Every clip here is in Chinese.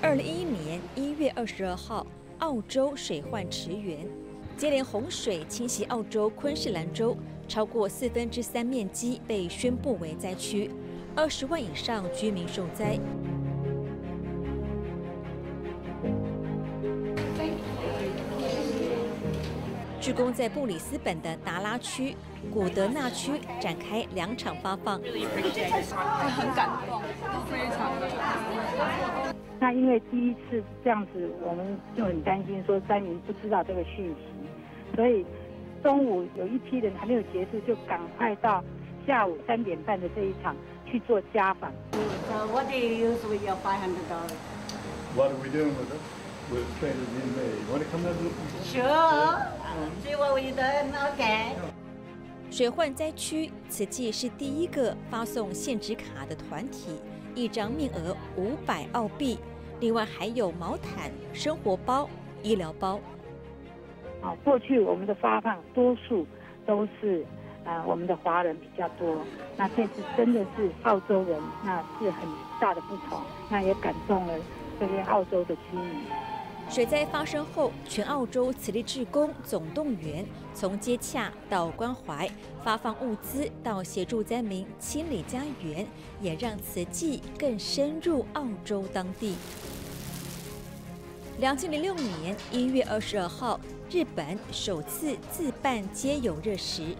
二零一一年一月二十二号，澳洲水患驰援，接连洪水侵袭澳洲昆士兰州，超过四分之三面积被宣布为灾区，二十万以上居民受灾。职工在布里斯本的达拉区、古德纳区展开两场发放。很感动，非常的。那因为第一次这样子，我们就很担心说灾民不知道这个讯息，所以中午有一批人还没有结束，就赶快到下午三点半的这一场去做家访。So what do you use with your five hundred dollars? What are we doing with it? Sure. See what we done? Okay. 水患灾区，此季是第一个发送限值卡的团体，一张面额五百澳币。另外还有毛毯、生活包、医疗包。啊，过去我们的发放多数都是啊我们的华人比较多，那这次真的是澳洲人，那是很大的不同，那也感动了这些澳洲的居民。水灾发生后，全澳洲慈力志工总动员，从接洽到关怀，发放物资到协助灾民清理家园，也让慈济更深入澳洲当地。两千零六年一月二十二号，日本首次自办街友热食，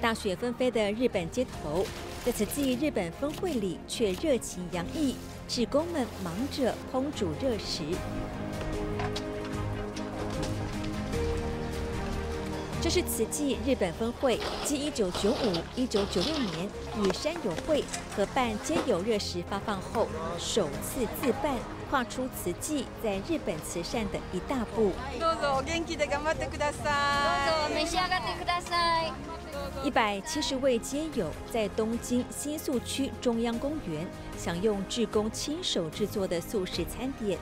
大雪纷飞的日本街头，在慈济日本分会里却热情洋溢，职工们忙着烹煮热食。这是慈济日本分会继一九九五、一九九六年与山友会合办街友热食发放后，首次自办，跨出慈济在日本慈善的一大步。どうぞお元気で頑張ってください。どうぞ召し上がってください。一百七十位街友在东京新宿区中央公园享用志工亲手制作的素食餐点。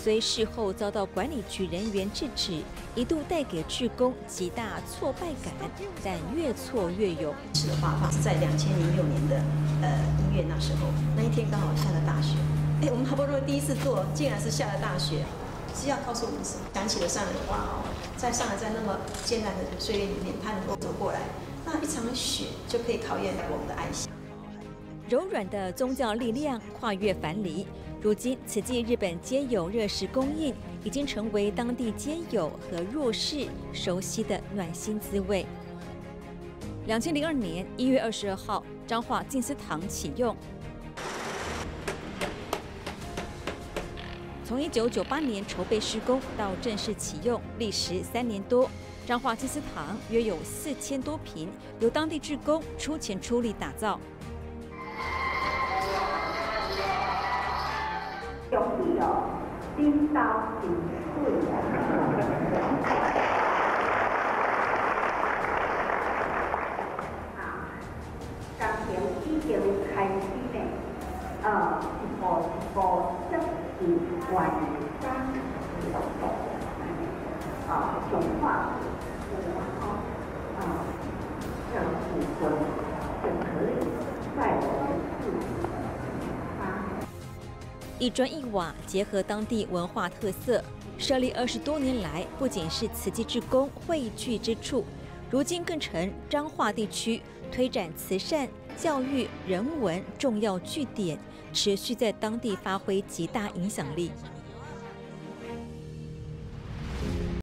虽事后遭到管理局人员制止，一度带给志工极大挫败感，但越挫越勇。是的发放是在两千零六年的呃一月那时候，那一天刚好下了大雪。哎，我们好不容易第一次做，竟然是下了大雪，是要告诉我们什么？想起了上人哇哦，在上海在那么艰难的岁月里面，他能够走过来，那一场雪就可以考验我们的爱心。柔软的宗教力量跨越樊篱。如今，此际日本街友热食供应已经成为当地街友和弱势熟悉的暖心滋味。两千零二年一月二十二号，彰化静思堂启用。从一九九八年筹备施工到正式启用，历时三年多。彰化静思堂约有四千多平，由当地职工出钱出力打造。哦，领导进水啊！啊，工程已经开始咧，呃，一步一步接近完成的速度，啊，强化然后啊，这样子就就可以在一砖一瓦结合当地文化特色，设立二十多年来，不仅是慈济志工汇聚之处，如今更成彰化地区推展慈善、教育、人文重要据点，持续在当地发挥极大影响力。